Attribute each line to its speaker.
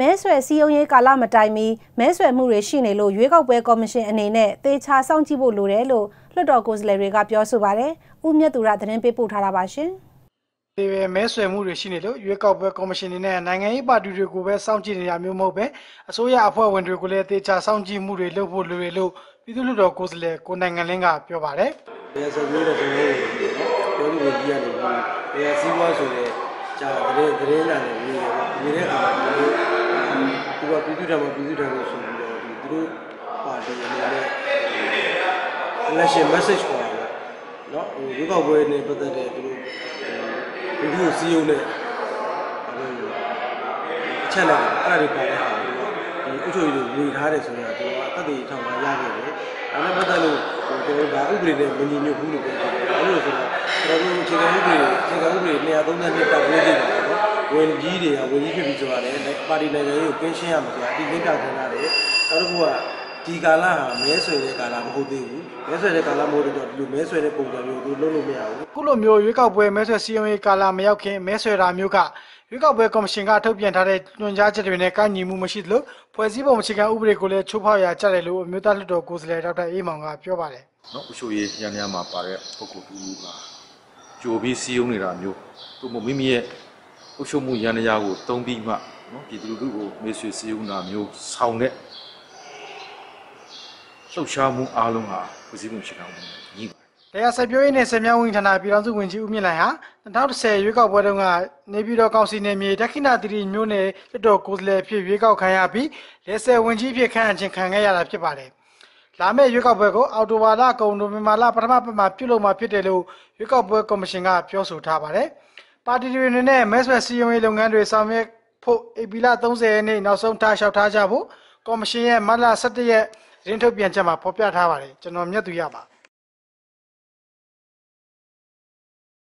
Speaker 1: မဲဆွယ်စည်းရုံးရေးကာလမတိုင်မီမဲဆွယ်မှုတွေရှိနေလို့ရွေးကောက်ပွဲကော်မရှင်အနေနဲ့တေချာစောင့်ကြည့်ဖို့လိုတယ်လို့လွှတ်တော်ကိုယ်စားလှယ်တွေကပြောဆိုပါတယ်။ဦးမြတ်သူရသတင်းပေးပို့ထားတာပါရှင်။
Speaker 2: ဒီပဲမဲဆွယ်မှုတွေရှိနေလို့ရွေးကောက်ပွဲကော်မရှင်တွေနဲ့နိုင်ငံရေးပါတီတွေကိုပဲစောင့်ကြည့်နေတာမျိုးမဟုတ်ပဲအစိုးရအဖွဲ့ဝင်တွေကိုလည်းတေချာစောင့်ကြည့်မှုတွေလုပ်ဖို့လိုတယ်လို့ပြည်သူ့လွှတ်တော်ကိုယ်စားလှယ်ကိုနိုင်ငံလင်းကပြောပါတယ်။
Speaker 3: အဲဆိုပြီးတော့ကျွန်တော်တို့ပြောလို့ကြီးရတယ်ပေါ့။အဲစီးပွားဆိုတဲ့ဂျာတဲ့တဲ့လာတယ်ပြီးတော့ဒီတဲ့အခါမှာ ဒီကပြည်သူ့ဓမ္မပြည်သူ့ဓမ္မဆိုပြီးတော့ဒီသူတို့ပါတီအနေနဲ့ election message ခေါ်တာပေါ့နော်ဟိုရွေးကောက်ပွဲနဲ့ပတ်သက်တဲ့သူတို့ဒီလိုစီယုံနဲ့အချက်လက်အဲ့ဒါတွေပါတဲ့ဟာဒီအုပ်ချုပ်ရေးတွေဝေထားတယ်ဆိုတာကျွန်တော်အသက်တွေထောင်လာရခဲ့တယ်ဒါနဲ့ပတ်သက်လို့ကျွန်တော်ဒါဥပဒေနဲ့မညီညွတ်ဘူးလို့ပြောတယ်အဲ့လိုဆိုတော့ကျွန်တော်တို့အခြေခံဥပဒေအခြေခံဥပဒေ232တောက်ဝေးသေးတယ်နော် ဝင်ကြီးတွေကဝင်ကြီးဖြစ်ပြီးဆိုတာလည်းပါတီနိုင်ငံရေးကိုကင်းရှင်းရမှာဆိုတာအတိအကျခံရတယ်နောက်တစ်ခုကဒီကာလဟာမဲဆွယ်တဲ့ကာလမဟုတ်သေးဘူးမဲဆွယ်တဲ့ကာလမဟုတ်တော့ဒီလိုမဲဆွယ်တဲ့ပုံစံမျိုးသူလုပ်လို့မရဘူး။
Speaker 2: ခုလိုမျိုးရွေးကောက်ပွဲမဲဆွယ်စည်းရုံးရေးကာလမရောက်ခင်မဲဆွယ်တာမျိုးကရွေးကောက်ပွဲကော်မရှင်ကထုတ်ပြန်ထားတဲ့ညွှန်ကြားချက်တွေနဲ့ကိုက်ညီမှုမရှိသလိုဖွဲ့စည်းပုံအခြေခံဥပဒေကိုလည်းချိုးဖောက်ရာကျတယ်လို့အမျိုးသားလွှတ်တော်ကိုယ်စားလှယ်ဒေါက်တာအေးမောင်ကပြောပါတယ်။
Speaker 4: နော်အချို့ရေးရန်ရမှာပါတဲ့ပုဂ္ဂိုလ်တူကကြိုပြီးစီးရုံးနေတာမျိုးသူမမိမိရဲ့ အုပ်ချုပ်မှုရန်ရာကိုတုံးပြီးမှနော်ပြည်သူလူထုကိုမေးဆွေစီးရုံးတာမျိုးဆောင်တဲ့လှုပ်ရှားမှုအားလုံးဟာဖွဲ့စည်းမှုအခြေခံဥပဒေနဲ့ညီပါတယ်
Speaker 2: တရားစပြိုးရေးနဲ့ဆယ်မြောင်းဝင်ဌာနပြည်တော်စုဝင်ကြီးဦးမြင့်လိုင်ဟာ2010ရွေးကောက်ပွဲတုန်းကနေပြည်တော်ကောင်စီနယ်မြေဒက္ခိဏသီရိမြို့နယ်လွှတ်တော်ကိုယ်စားလှယ်ဖြစ်ရွေးကောက်ခံရပြီးလက်ဆယ်ဝင်ကြီးဖြစ်ခန့်အပ်ခြင်းခံခဲ့ရတာဖြစ်ပါတယ်။လာမယ့်ရွေးကောက်ပွဲကိုအော်တိုဘာလကုန်နိုဝင်ဘာလပထမပတ်မှာပြုလုပ်မှာဖြစ်တယ်လို့ရွေးကောက်ပွဲကော်မရှင်ကပြောဆိုထားပါတယ်။ ပါတီတွေအနေနဲ့မဲဆွယ်စည်းရုံးရေးလုပ်ငန်းတွေဆောင်ရွက်ဖို့ဧပြီလ30ရက်နေ့နောက်ဆုံးထားလျှောက်ထားကြဖို့ကော်မရှင်ရဲ့မတ်လ17ရက်ရင်းထုတ်ပြန်ချက်မှာဖော်ပြထားပါတယ်။ကျွန်တော်မြတ်သူရပါ